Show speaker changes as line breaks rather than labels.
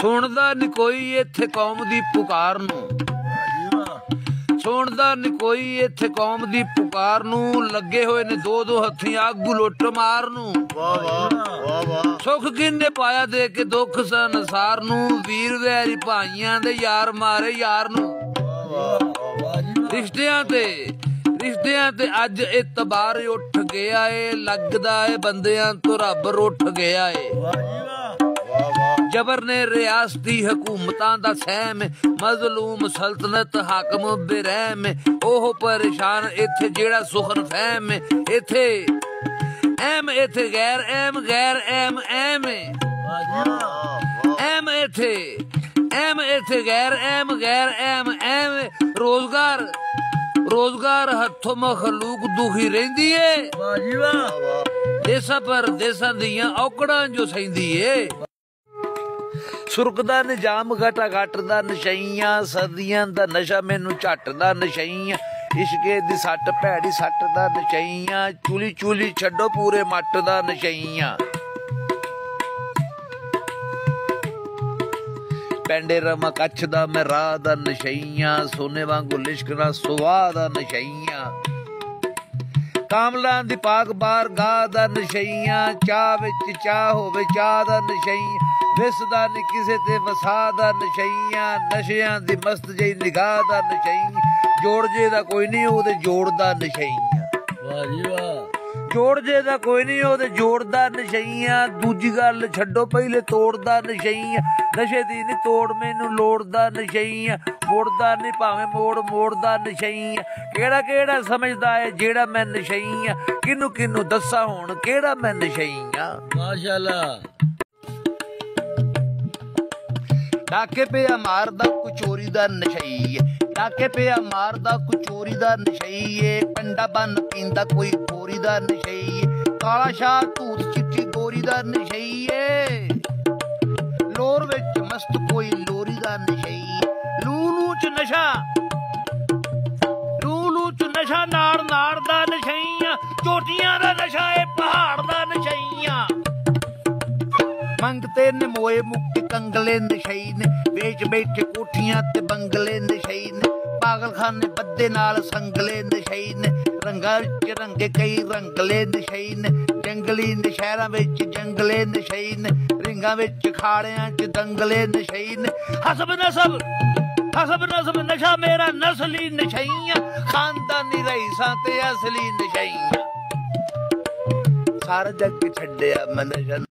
ਸੁਣਦਾ ਨੀ ਕੋਈ ਇੱਥੇ ਕੌਮ ਦੀ ਪੁਕਾਰ ਨੂੰ। ਸੁਣਦਾ ਨੀ ਕੋਈ ਇੱਥੇ ਕੌਮ ਦੀ ਪੁਕਾਰ ਨੂੰ। ਲੱਗੇ ਹੋਏ ਨੇ ਦੋ ਦੋ ਹੱਥੀਂ ਆਗੂ ਲੁੱਟ ਮਾਰ ਨੂੰ।
ਵਾਹ ਵਾਹ ਵਾਹ ਵਾਹ
ਕਿੰਨੇ ਪਾਇਆ ਦੇ ਕੇ ਦੁੱਖ ਸੰਸਾਰ ਨੂੰ? ਵੀਰ ਵੈਰੀ ਭਾਈਆਂ ਦੇ ਯਾਰ ਮਾਰੇ ਯਾਰ ਨੂੰ। ਰਿਸ਼ਤਿਆਂ ਤੇ ਰਿਸ਼ਤਿਆਂ ਤੇ ਅੱਜ ਇਤਬਾਰ ਉੱਠ ਗਿਆ ਏ। ਲੱਗਦਾ ਏ ਬੰਦਿਆਂ ਤੋਂ ਰੱਬ ਰੁੱਠ ਗਿਆ ਏ।
ਵਾਹ ਵਾਹ
ਜਬਰ ਨੇ ਰਿਆਸਤੀ ਹਕੂਮਤਾਂ ਦਾ ਸਹਿਮ ਮਜ਼ਲੂਮ ਸਲਤਨਤ ਹਾਕਮ ਬੇਰਹਿਮ। ਉਹ ਪਰੇਸ਼ਾਨ ਇੱਥੇ ਜਿਹੜਾ ਸੁਖਨ ਫਹਿਮ ਇੱਥੇ ਐਮ ਇੱਥੇ ਗੈਰ ਐਮ ਗੈਰ ਐਮ ਐਮ। ਐਮ ਇੱਥੇ ਐਮ ਇੱਥੇ ਗੈਰ ਐਮ ਗੈਰ ਐਮ ਐਮ। ਰੋਜ਼ਗਾਰ ਰੋਜ਼ਗਾਰ ਹੱਥੋਂ ਮਖਲੂਕ ਦੁਖੀ ਰਹਿੰਦੀ ਏ।
ਵਾਹ ਜੀ ਵਾਹ।
ਦੇਸਾਂ ਪਰ ਦੇਸਾਂ ਦੀਆਂ ਔਕੜਾਂ ਜੋ ਸੈਂਦੀ ਏ। ਸੁਰਗ ਦਾ ਨਿਜਾਮ ਘਟਾ ਘਟ ਦਾ ਨਸ਼ਈਆਂ ਸਰਦੀਆਂ ਦਾ ਨਸ਼ਾ ਮੈਨੂੰ ਝੱਟ ਦਾ ਨਸ਼ਈਆਂ ਇਸ਼ਕੇ ਦੀ ਸੱਟ, ਭੈੜੀ ਸੱਟ ਦਾ ਨਸ਼ਈਆਂ, ਚੁਲੀ ਚੁਲੀ ਛੱਡੋ ਪੂਰੇ ਮੱਟ ਦਾ ਨਸ਼ਈਆਂ। ਪੈਂਡੇ ਰਮਾ ਕੱਛ ਦਾ, ਮੈਂ ਰਾਹ ਦਾ ਨਸ਼ਈਆਂ, ਸੋਨੇ ਵਾਂਗੂ ਲਿਸ਼ਕਣਾ ਸੁਆਹ ਦਾ ਨਸ਼ਈਆਂ। ਕਾਮਲਾਂ ਦੀ ਪਾਕ ਬਾਰ ਗਾ ਦਾ ਨਸ਼ਈਆਂ, ਚਾਹ ਵਿੱਚ ਚਾਹ ਹੋਵੇ ਚਾਹ ਦਾ ਨਸ਼ਈਆਂ। ਵਿਸਦਾ ਨੀ ਕਿਸੇ ਤੇ ਵਸਾ ਦਾ ਨਸ਼ਈਆਂ ਨਸ਼ਿਆਂ ਦੀ ਮਸਤ ਜਈ ਨਿਗਾਹ ਦਾ ਨਸ਼ਈਆਂ ਜੋੜ ਜੇ ਦਾ ਕੋਈ ਨਹੀਂ ਉਹਦੇ ਜੋੜ ਦਾ ਨਸ਼ਈਆਂ
ਵਾਹ ਜੀ ਵਾਹ।
ਜੋੜ ਜੇ ਦਾ ਕੋਈ ਨਹੀਂ ਉਹਦੇ ਜੋੜਦਾ ਨਸ਼ਈਆਂ ਦੂਜੀ ਗੱਲ ਛੱਡੋ ਪਹਿਲੇ ਤੋੜਦਾ ਨਸ਼ਈਆਂ ਨਸ਼ੇ ਦੀ ਨਹੀਂ ਤੋੜ ਮੈਨੂੰ ਲੋੜਦਾ ਨਸ਼ਈਆਂ ਮੋੜਦਾ ਨਹੀਂ ਭਾਵੇਂ ਮੋੜ ਮੋੜਦਾ ਨਸ਼ਈਆਂ ਕਿਹੜਾ ਕਿਹੜਾ ਸਮਝਦਾ ਏ ਜਿਹੜਾ ਮੈਂ ਨਸ਼ਈਆਂ ਕਿਨੂੰ ਕਿਨੂੰ ਦੱਸਾਂ ਹੁਣ ਕਿਹੜਾ ਮੈਂ ਨਸ਼ਈਆਂ
ਮਾਸ਼ਾਅੱਲਾ।
ਡਾਕੇ ਪਿਆ ਮਾਰਦਾ ਕੁਚੋਰੀ ਦਾ ਨਸ਼ਈ ਡਾਕੇ ਪਿਆ ਮਾਰਦਾ ਕੁਚੋਰੀ ਦਾ ਨਸ਼ਈ ਏ। ਕੰਡਾ ਬੰਨ ਪੀਂਦਾ ਕੋਈ ਖੋਰੀ ਦਾ ਨਸ਼ਈ ਕਾਲਾ ਸ਼ਾਹ ਧੂਤ, ਚਿੱਟੀ ਗੋਰੀ ਦਾ ਨਸ਼ਈ ਏ। ਲੋਰ ਵਿੱਚ ਮਸਤ ਕੋਈ ਲੋਰੀ ਦਾ ਨਸ਼ਈ ਲੂਲੂ ਚ ਨਸ਼ਾ ਲੂਲੂ ਚ ਨਸ਼ਾ ਨਾੜ ਨਾੜ ਦਾ ਨਸ਼ਈਆਂ ਚੋਟੀਆਂ ਦਾ ਨਸ਼ਾ ਏ, ਪਹਾੜ ਦਾ ਨਸ਼ਈਆਂ ਮੰਗਤੇ ਨੇ ਮੋਏ ਮੁਕਤ ਕੰਗਲੇ ਨਸ਼ਈ ਨੇ, ਵੇਚ ਬੈਠੇ ਕੋਠੀਆਂ ਤੇ ਬੰਗਲੇ ਨਸ਼ਈ ਨੇ, ਪਾਗਲਖਾਨੇ ਬੱਦੇ ਨਾਲ ਸੰਗਲੇ ਨਸ਼ਈ ਨੇ, ਰੰਗਾਂ ਚ ਰੰਗੇ ਕਈ ਰੰਗਲੇ ਨਸ਼ਈ ਨੇ, ਜੰਗਲੀ ਨਸ਼ਹਿਰਾਂ ਵਿੱਚ ਜੰਗਲੇ ਨਸ਼ਈ ਨੇ, ਰਿੰਗਾਂ ਵਿੱਚ ਖਾੜਿਆਂ ਚ ਦੰਗਲੇ ਨਸ਼ਈ ਨੇ। ਹਸਬ ਨਸਬ ਹਸਬ ਨਸਬ, ਨਸ਼ਾ ਮੇਰਾ ਨਸਲੀ ਨਸ਼ਈਆਂ, ਖਾਨਦਾਨੀ ਰਈਸਾਂ ਤੇ ਅਸਲੀ ਨਸ਼ਈਆਂ। ਸਾਰਾ ਜੱਗ ਛੱਡਿਆ ਮੈਂ